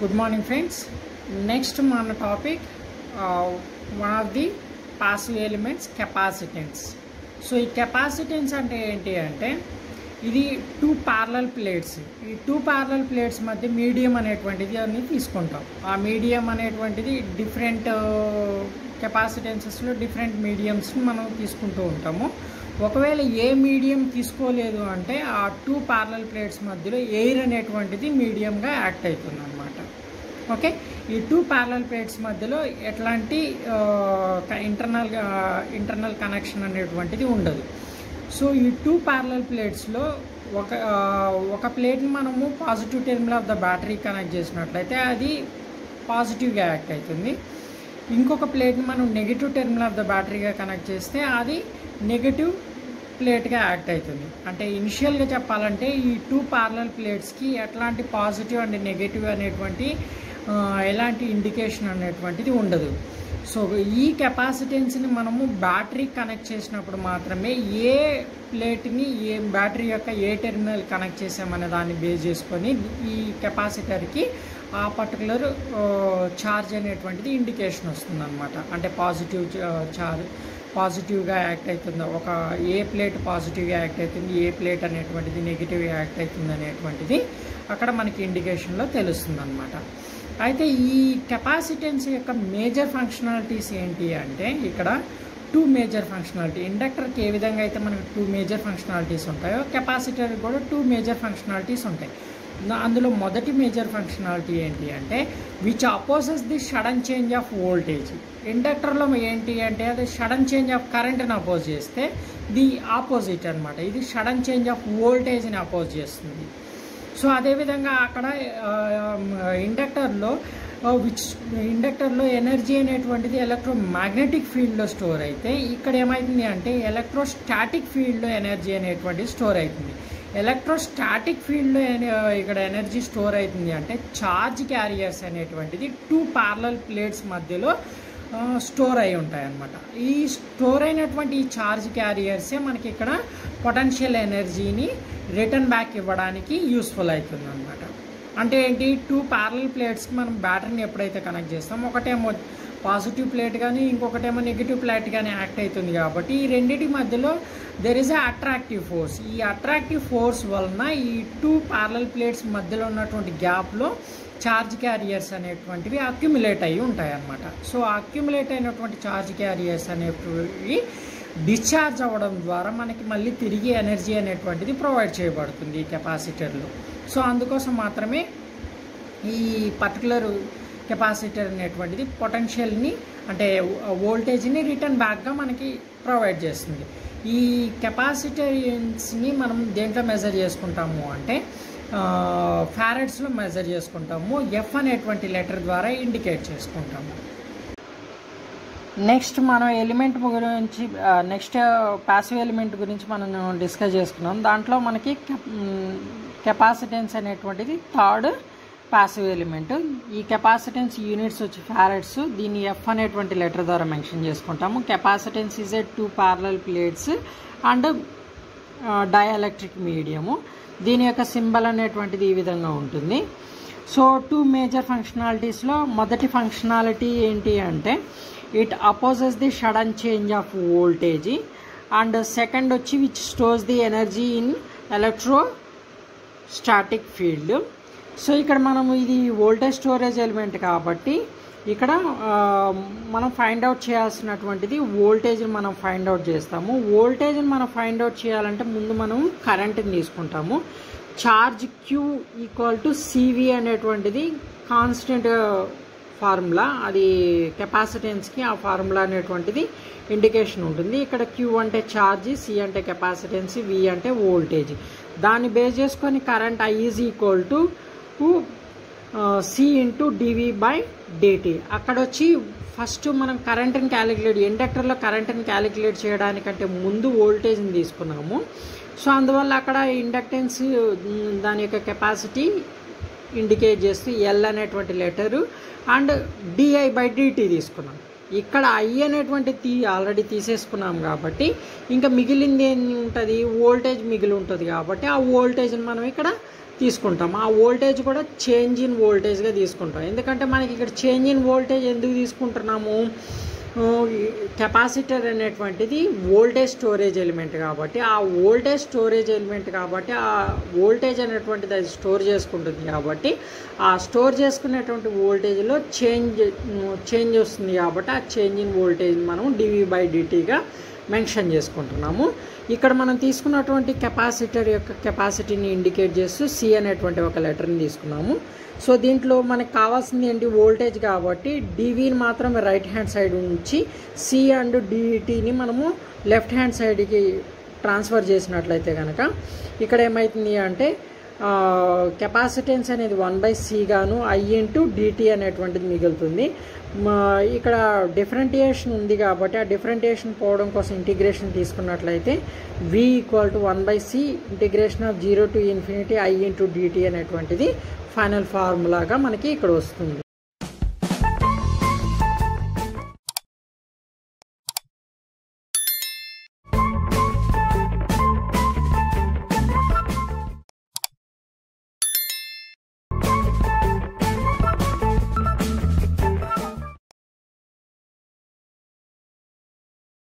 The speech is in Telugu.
గుడ్ మార్నింగ్ ఫ్రెండ్స్ నెక్స్ట్ మన topic one of the passive elements capacitance so ఈ కెపాసిటెన్స్ అంటే ఏంటి అంటే ఇది టూ పార్లల్ ప్లేట్స్ ఈ టూ పార్లల్ ప్లేట్స్ మధ్య మీడియం అనేటువంటిది అన్ని తీసుకుంటాం. ఆ మీడియం అనేటువంటిది డిఫరెంట్ కెపాసిటెన్సెస్లో డిఫరెంట్ మీడియమ్స్ని మనం తీసుకుంటూ ఉంటాము. ఒకవేళ ఏ మీడియం తీసుకోలేదు అంటే ఆ టూ పార్లల్ ప్లేట్స్ మధ్యలో ఎయిర్ అనేటువంటిది మీడియంగా యాక్ట్ అవుతుంది అనమాట ఓకే ఈ టూ ప్యారలల్ ప్లేట్స్ మధ్యలో ఎట్లాంటి ఇంటర్నల్ ఇంటర్నల్ కనెక్షన్ అనేటువంటిది ఉండదు. సో ఈ టూ ప్యారలల్ ప్లేట్స్లో ఒక ఒక ప్లేట్ని మనము positive terminal of the battery connect చేసినట్లయితే అది పాజిటివ్గా యాక్ట్ అవుతుంది. ఇంకొక ప్లేట్ని మనం నెగిటివ్ టెర్మినల్ ఆఫ్ ద బ్యాటరీగా కనెక్ట్ చేస్తే అది నెగిటివ్ ప్లేట్గా యాక్ట్ అవుతుంది. అంటే ఇనిషియల్గా చెప్పాలంటే ఈ టూ పార్లల్ ప్లేట్స్కి ఎట్లాంటి పాజిటివ్ అండ్ నెగిటివ్ అనేటువంటి ఎలాంటి ఇండికేషన్ అనేటువంటిది ఉండదు. సో ఈ కెపాసిటెన్స్ని మనము బ్యాటరీ కనెక్ట్ చేసినప్పుడు మాత్రమే ఏ ప్లేట్ని ఏ బ్యాటరీ యొక్క ఏ టెర్మినల్ కనెక్ట్ చేసామనే దాన్ని బేస్ చేసుకొని ఈ కెపాసిటర్కి ఆ పర్టికులర్ ఛార్జ్ అనేటువంటిది ఇండికేషన్ వస్తుందన్నమాట. అంటే పాజిటివ్ ఛార్జ్ పాజిటివ్గా యాక్ట్ అవుతుందో ఒక ఏ ప్లేట్ పాజిటివ్గా యాక్ట్ అవుతుంది ఏ ప్లేట్ అనేటువంటిది నెగిటివ్గా యాక్ట్ అవుతుంది అనేటువంటిది అక్కడ మనకి ఇండికేషన్లో తెలుస్తుంది అనమాట అయితే ఈ కెపాసిటెన్స్ యొక్క మేజర్ ఫంక్షనాలిటీస్ ఏంటి అంటే ఇక్కడ టూ మేజర్ ఫంక్షనాలిటీ. ఇండక్టర్కి ఏ విధంగా అయితే మనకు టూ మేజర్ ఫంక్షనాలిటీస్ ఉంటాయో కెపాసిటర్కి కూడా టూ మేజర్ ఫంక్షనాలిటీస్ ఉంటాయి. అందులో మొదటి మేజర్ ఫంక్షనాలిటీ ఏంటి అంటే which opposes the sudden change of voltage ఇండక్టర్లో ఏంటి అంటే అది సడన్ చేంజ్ ఆఫ్ కరెంట్ని అపోజ్ చేస్తే ది ఆపోజిట్ అన్నమాట. ఇది సడన్ చేంజ్ ఆఫ్ వోల్టేజ్ని అపోజ్ చేస్తుంది. సో అదేవిధంగా అక్కడ ఇండక్టర్లో విచ్ ఇండక్టర్లో ఎనర్జీ అనేటువంటిది ఎలక్ట్రో మ్యాగ్నెటిక్ ఫీల్డ్లో స్టోర్ అయితే ఇక్కడ ఏమవుతుంది అంటే ఎలక్ట్రోస్టాటిక్ ఫీల్డ్లో ఎనర్జీ అనేటువంటిది స్టోర్ అవుతుంది. ఎలక్ట్రోస్టాటిక్ ఫీల్డ్లో ఇక్కడ ఎనర్జీ స్టోర్ అవుతుంది అంటే ఛార్జ్ క్యారియర్స్ అనేటువంటిది టూ పార్లల్ ప్లేట్స్ మధ్యలో స్టోర్ అయి ఉంటాయి అన్నమాట ఈ స్టోర్ అయినటువంటి ఈ ఛార్జ్ క్యారియర్సే మనకి ఇక్కడ పొటెన్షియల్ ఎనర్జీని రిటర్న్ బ్యాక్ ఇవ్వడానికి యూస్ఫుల్ అవుతుంది అనమాట అంటే ఏంటి? టూ ప్యారల్ ప్లేట్స్కి మనం బ్యాటరీని ఎప్పుడైతే కనెక్ట్ చేస్తాం ఒకటేమో పాజిటివ్ ప్లేట్ కానీ ఇంకొకటేమో నెగిటివ్ ప్లేట్ కానీ యాక్ట్ అవుతుంది కాబట్టి ఈ రెండింటి మధ్యలో there is a attractive force ఈ అట్రాక్టివ్ ఫోర్స్ వలన ఈ టూ ప్యారల్ ప్లేట్స్ మధ్యలో ఉన్నటువంటి గ్యాప్లో ఛార్జ్ క్యారియర్స్ అనేటువంటివి అక్యుములేట్ అయ్యి ఉంటాయి అన్నమాట సో అక్యుములేట్ అయినటువంటి ఛార్జ్ క్యారియర్స్ అనేటివి డిశ్చార్జ్ అవ్వడం ద్వారా మనకి మళ్ళీ తిరిగి ఎనర్జీ అనేటువంటిది ప్రొవైడ్ చేయబడుతుంది ఈ కెపాసిటర్లో. సో అందుకోసం మాత్రమే ఈ పర్టికులర్ కెపాసిటర్ అనేటువంటిది పొటెన్షియల్ని అంటే వోల్టేజ్ని రిటర్న్ బ్యాక్గా మనకి ప్రొవైడ్ చేస్తుంది. ఈ కెపాసిటర్స్ని మనం దేంట్లో మెజర్ చేసుకుంటాము అంటే ఫ్యారెట్స్లో మెజర్ చేసుకుంటాము. ఎఫ్ అనేటువంటి లెటర్ ద్వారా ఇండికేట్ చేసుకుంటాము. నెక్స్ట్ మనం ఎలిమెంట్ గురించి నెక్స్ట్ ప్యాసివ్ ఎలిమెంట్ గురించి మనం డిస్కస్ చేసుకున్నాం. దాంట్లో మనకి కెపాసిటెన్స్ అనేటువంటిది థర్డ్ ప్యాసివ్ ఎలిమెంట్ ఈ కెపాసిటెన్స్ యూనిట్స్ వచ్చి ఫ్యారెట్స్ దీన్ని ఎఫ్ అనేటువంటి లెటర్ ద్వారా మెన్షన్ చేసుకుంటాము. Capacitance is a two parallel plates and dielectric medium దీని యొక్క సింబల్ అనేటువంటిది ఈ విధంగా ఉంటుంది. సో టూ మేజర్ ఫంక్షనాలిటీస్లో మొదటి ఫంక్షనాలిటీ ఏంటి అంటే it opposes the sudden change of voltage and second వచ్చి which stores the energy in electrostatic field so ఇక్కడ మనము ఇది వోల్టేజ్ స్టోరేజ్ ఎలిమెంట్ కాబట్టి ఇక్కడ మనం ఫైండ్ అవుట్ చేయాల్సినటువంటిది వోల్టేజ్ని మనం ఫైండ్ అవుట్ చేస్తాము. వోల్టేజ్ని మనం ఫైండ్ అవుట్ చేయాలంటే ముందు మనం కరెంట్ని తీసుకుంటాము. Charge Q equal to CV అనేటువంటిది కాన్స్టెంట్ ఫార్ములా అది కెపాసిటెన్స్కి ఆ ఫార్ములా అనేటువంటిది ఇండికేషన్ ఉంటుంది. ఇక్కడ క్యూ అంటే ఛార్జ్ సి అంటే కెపాసిటెన్స్ వి అంటే వోల్టేజ్ దాన్ని బేస్ చేసుకొని current I is equal to C into dv by dt అక్కడ వచ్చి ఫస్ట్ మనం కరెంట్ని క్యాలిక్యులేట్ ఇండక్టర్లో కరెంట్ని క్యాలిక్యులేట్ చేయడానికంటే ముందు వోల్టేజ్ని తీసుకున్నాము. సో అందువల్ల అక్కడ ఇండక్టెన్స్ దాని యొక్క కెపాసిటీ ఇండికేట్ చేస్తూ ఎల్ అనేటువంటి letter and di by dt తీసుకున్నాం. ఇక్కడ ఐ అనేటువంటి తీ ఆల్రెడీ తీసేసుకున్నాం కాబట్టి ఇంకా మిగిలింది ఏం ఉంటుంది? వోల్టేజ్ మిగిలి ఉంటుంది కాబట్టి ఆ వోల్టేజ్ని మనం ఇక్కడ తీసుకుంటాం. ఆ వోల్టేజ్ కూడా చేంజ్ ఇన్ వోల్టేజ్గా తీసుకుంటాం. ఎందుకంటే మనకి ఇక్కడ చేంజ్ ఇన్ వోల్టేజ్ ఎందుకు తీసుకుంటున్నాము? కెపాసిటర్ అనేటువంటిది వోల్టేజ్ స్టోరేజ్ ఎలిమెంట్ కాబట్టి ఆ వోల్టేజ్ స్టోరేజ్ ఎలిమెంట్ కాబట్టి ఆ వోల్టేజ్ అనేటువంటిది అది స్టోర్ చేసుకుంటుంది కాబట్టి ఆ స్టోర్ చేసుకునేటువంటి వోల్టేజ్లో చేంజ్ చేంజ్ వస్తుంది కాబట్టి ఆ చేంజ్ ఇన్ వోల్టేజ్ మనం డివి బై డిటీగా మెన్షన్ చేసుకుంటున్నాము. ఇక్కడ మనం తీసుకున్నటువంటి కెపాసిటర్ యొక్క కెపాసిటీని ఇండికేట్ చేస్తూ సి అనేటువంటి ఒక లెటర్ని తీసుకున్నాము. సో దీంట్లో మనకు కావాల్సింది ఏంటి? వోల్టేజ్ కాబట్టి డివిని మాత్రం రైట్ హ్యాండ్ సైడ్ ఉంచి సి అండ్ డిఈటీని మనము లెఫ్ట్ హ్యాండ్ సైడ్కి ట్రాన్స్ఫర్ చేసినట్లయితే కనుక ఇక్కడ ఏమవుతుంది అంటే కెపాసిటెన్స్ అనేది వన్ బై సి గాను ఐ ఇంటూ డిటి అనేటువంటిది మిగులుతుంది. ఇక్కడ డిఫరెంటియేషన్ ఉంది కాబట్టి ఆ డిఫరెంటియేషన్ పోవడం కోసం ఇంటిగ్రేషన్ తీసుకున్నట్లయితే V equal to one by C integration of zero to infinity I into dt అనేటువంటిది ఫైనల్ ఫార్ములాగా మనకి ఇక్కడ వస్తుంది.